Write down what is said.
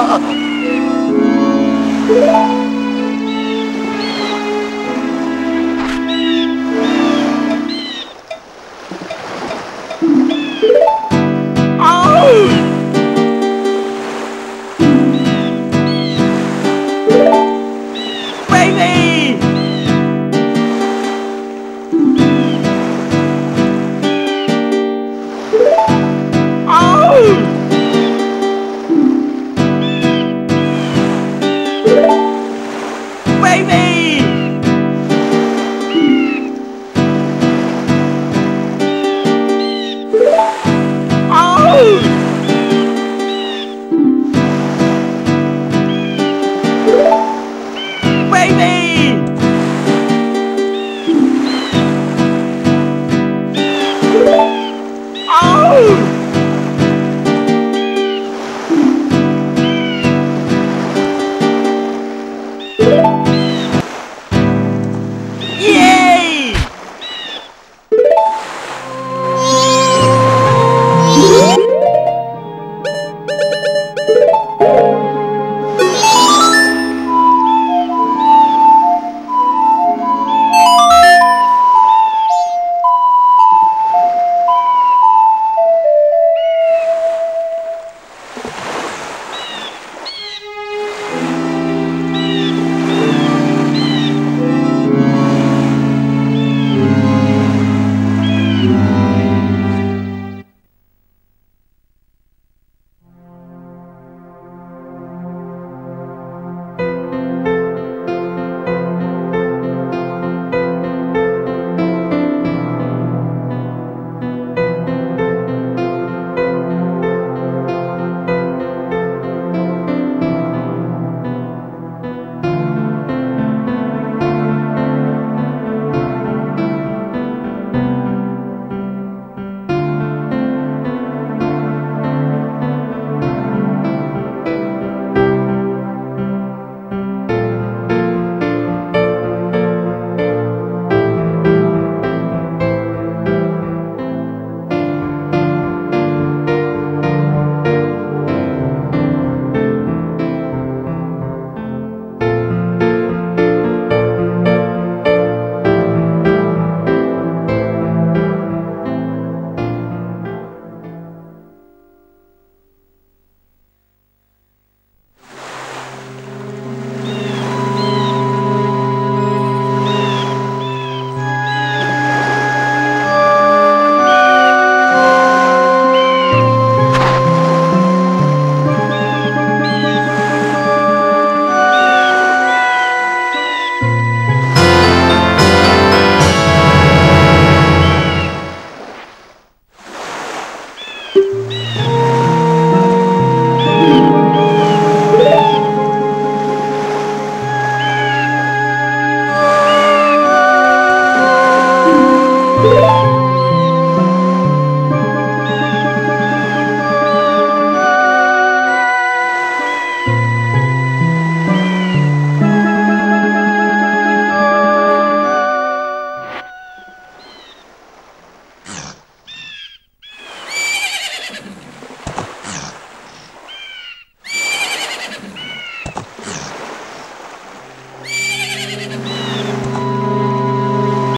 あ